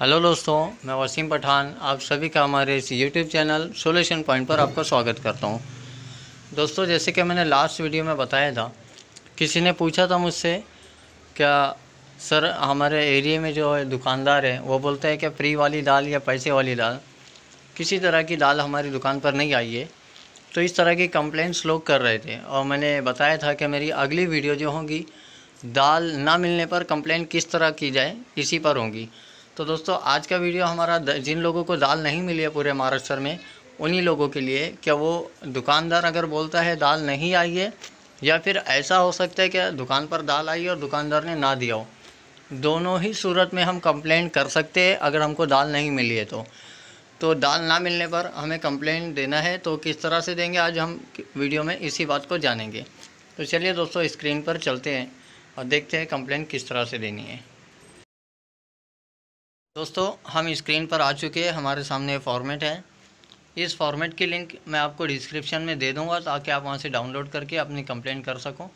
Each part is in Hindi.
हेलो दोस्तों, मैं वसीम पठान, आप सभी का हमारे इस यूट्यूब चैनल सोल्यूशन पॉइंट पर आपका स्वागत करता हूँ। दोस्तों, जैसे कि मैंने लास्ट वीडियो में बताया था, किसी ने पूछा था मुझसे, क्या सर, हमारे एरिया में जो है दुकानदार है, वो बोलते हैं कि फ्री वाली दाल या पैसे वाली दाल, किसी तरह की दाल हमारी दुकान पर नहीं आई है। तो इस तरह की कंप्लेंट्स लोग कर रहे थे, और मैंने बताया था कि मेरी अगली वीडियो जो होगी, दाल ना मिलने पर कंप्लेंट किस तरह की जाए, इसी पर होगी। तो दोस्तों, आज का वीडियो हमारा जिन लोगों को दाल नहीं मिली है पूरे महाराष्ट्र में, उन्हीं लोगों के लिए क्या वो दुकानदार अगर बोलता है दाल नहीं आई है, या फिर ऐसा हो सकता है कि दुकान पर दाल आई और दुकानदार ने ना दिया हो। दोनों ही सूरत में हम कंप्लेंट कर सकते हैं अगर हमको दाल नहीं मिली है तो। तो दाल ना मिलने पर हमें कंप्लेंट देना है तो किस तरह से देंगे, आज हम वीडियो में इसी बात को जानेंगे। तो चलिए दोस्तों, स्क्रीन पर चलते हैं और देखते हैं कंप्लेंट किस तरह से देनी है। दोस्तों, हम स्क्रीन पर आ चुके हैं। हमारे सामने फॉर्मेट है। इस फॉर्मेट की लिंक मैं आपको डिस्क्रिप्शन में दे दूँगा ताकि आप वहाँ से डाउनलोड करके अपनी कंप्लेंट कर सको।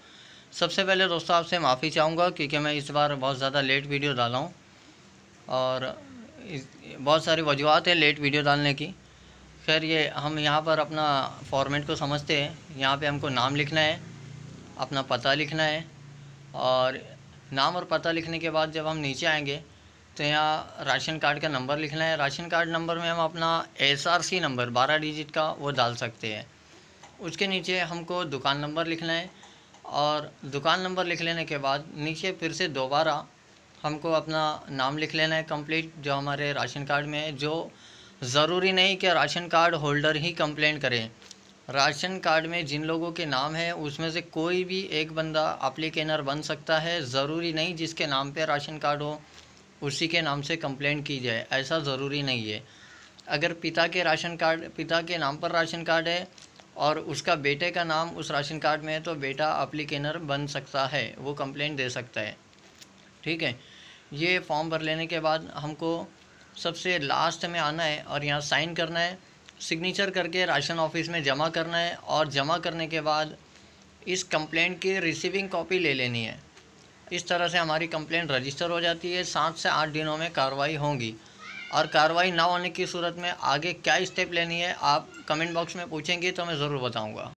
सबसे पहले दोस्तों, आपसे माफ़ी चाहूँगा क्योंकि मैं इस बार बहुत ज़्यादा लेट वीडियो डाला हूँ। और बहुत सारी वजूहत है लेट वीडियो डालने की। खैर, ये हम यहाँ पर अपना फॉर्मेट को समझते हैं। यहाँ पे हमको नाम लिखना है, अपना पता लिखना है। और नाम और पता लिखने के बाद जब हम नीचे आएँगे तो यहाँ राशन कार्ड का नंबर लिखना है राशन कार्ड नंबर में हम अपना एस आर सी नंबर, बारह डिजिट का, वो डाल सकते हैं। उसके नीचे हमको दुकान नंबर लिखना है और दुकान नंबर लिख लेने के बाद नीचे फिर से दोबारा हमको अपना नाम लिख लेना है कंप्लीट जो हमारे राशन कार्ड में है, जो ज़रूरी नहीं कि राशन कार्ड होल्डर ही कंप्लेंट करें। राशन कार्ड में जिन लोगों के नाम है, उसमें से कोई भी एक बंदा अप्लीकेनर बन सकता है। ज़रूरी नहीं जिसके नाम पे राशन कार्ड हो। उसी के नाम से कंप्लेंट की जाए, ऐसा ज़रूरी नहीं है। अगर पिता के राशन कार्ड, पिता के नाम पर राशन कार्ड है और उसका बेटे का नाम उस राशन कार्ड में है तो बेटा अप्लीकेनर बन सकता है, वो कंप्लेंट दे सकता है। ठीक है? ये फॉर्म भर लेने के बाद हमको सबसे लास्ट में आना है और यहाँ साइन करना है सिग्नेचर करके राशन ऑफ़िस में जमा करना है और जमा करने के बाद इस कंप्लेंट की रिसीविंग कॉपी ले लेनी है। इस तरह से हमारी कंप्लेंट रजिस्टर हो जाती है। सात से आठ दिनों में कार्रवाई होगी। और कार्रवाई ना होने की सूरत में आगे क्या स्टेप लेनी है, आप कमेंट बॉक्स में पूछेंगे तो मैं ज़रूर बताऊँगा।